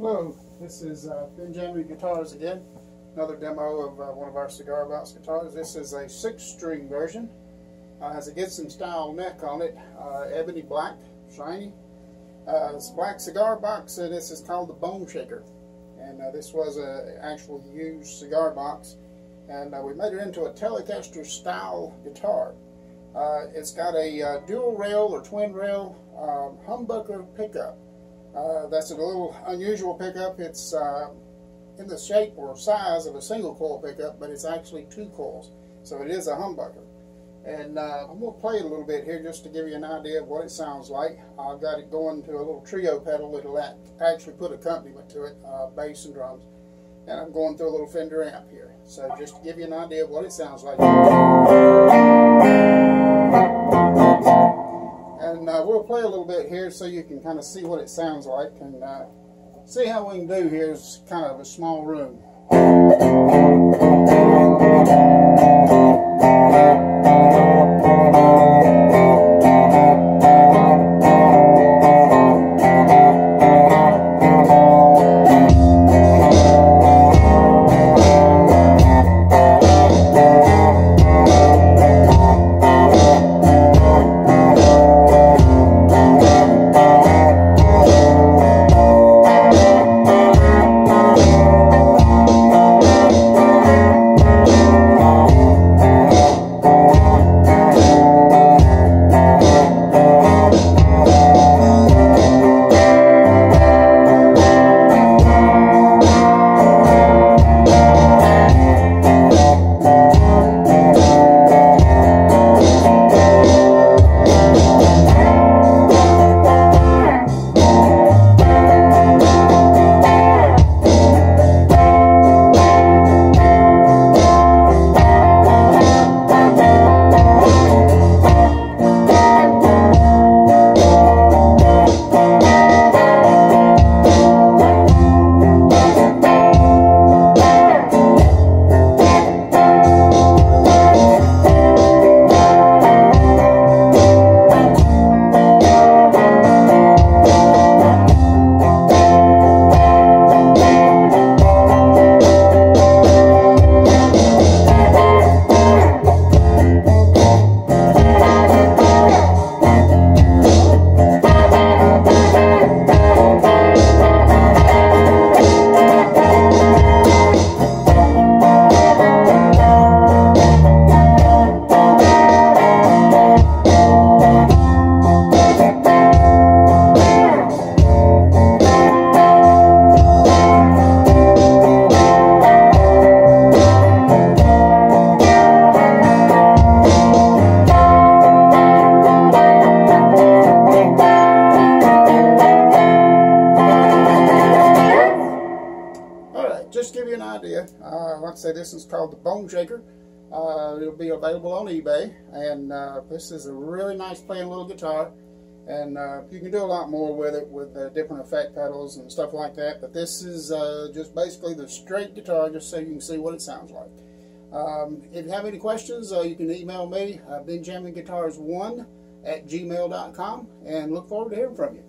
Hello, this is uh, Ben-Jamin Guitars again. Another demo of uh, one of our cigar box guitars. This is a six-string version. Uh, has a Gibson style neck on it, uh, ebony black, shiny. Uh, it's a black cigar box. Uh, this is called the Boneshaker, and uh, this was an actual used cigar box. And we made it into a Telecaster style guitar. it's got a dual rail or twin rail um, humbucker pickup. Uh, that's a little unusual pickup. It's uh, in the shape or size of a single coil pickup, but it's actually two coils. So it is a humbucker. And uh, I'm going to play it a little bit here just to give you an idea of what it sounds like. I've got it going to a little trio pedal that'll actually put accompaniment to it, uh, bass and drums. And I'm going through a little Fender amp here. So just to give you an idea of what it sounds like. We'll play a little bit here so you can kind of see what it sounds like and uh, see how we can do here is kind of a small room. You uh, like I say, this is called the Boneshaker. Uh, it'll be available on eBay, and uh, this is a really nice playing little guitar. And uh, you can do a lot more with it with uh, different effect pedals and stuff like that. But this is uh, just basically the straight guitar, just so you can see what it sounds like. Um, if you have any questions, you can email me, uh, benjaminguitars1 at gmail.com, and look forward to hearing from you.